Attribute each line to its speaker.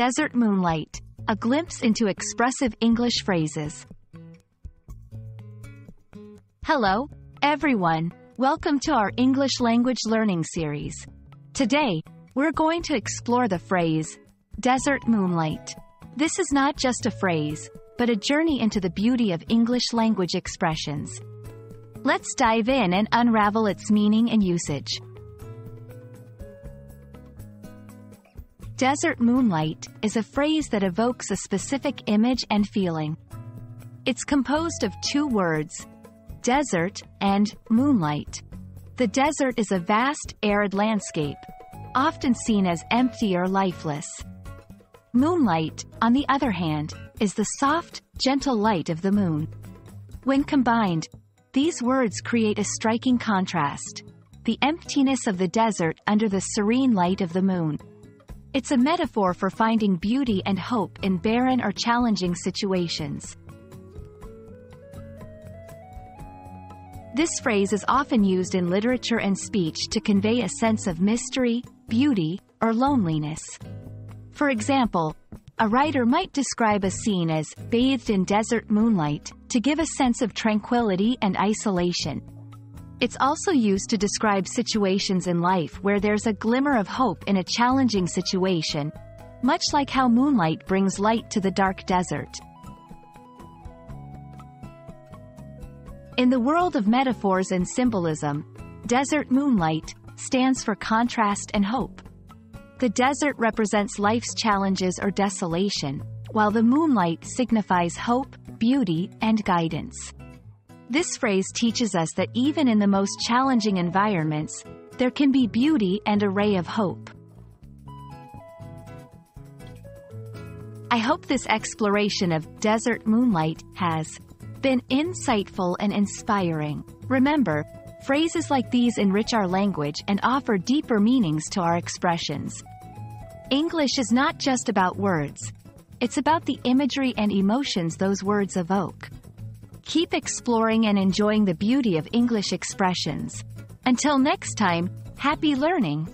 Speaker 1: Desert Moonlight, a glimpse into expressive English phrases. Hello, everyone. Welcome to our English language learning series. Today, we're going to explore the phrase, desert moonlight. This is not just a phrase, but a journey into the beauty of English language expressions. Let's dive in and unravel its meaning and usage. Desert moonlight is a phrase that evokes a specific image and feeling. It's composed of two words, desert and moonlight. The desert is a vast, arid landscape, often seen as empty or lifeless. Moonlight, on the other hand, is the soft, gentle light of the moon. When combined, these words create a striking contrast. The emptiness of the desert under the serene light of the moon. It's a metaphor for finding beauty and hope in barren or challenging situations. This phrase is often used in literature and speech to convey a sense of mystery, beauty, or loneliness. For example, a writer might describe a scene as bathed in desert moonlight to give a sense of tranquility and isolation. It's also used to describe situations in life where there's a glimmer of hope in a challenging situation, much like how moonlight brings light to the dark desert. In the world of metaphors and symbolism, desert moonlight stands for contrast and hope. The desert represents life's challenges or desolation, while the moonlight signifies hope, beauty, and guidance. This phrase teaches us that even in the most challenging environments, there can be beauty and a ray of hope. I hope this exploration of desert moonlight has been insightful and inspiring. Remember, phrases like these enrich our language and offer deeper meanings to our expressions. English is not just about words. It's about the imagery and emotions those words evoke. Keep exploring and enjoying the beauty of English expressions. Until next time, happy learning!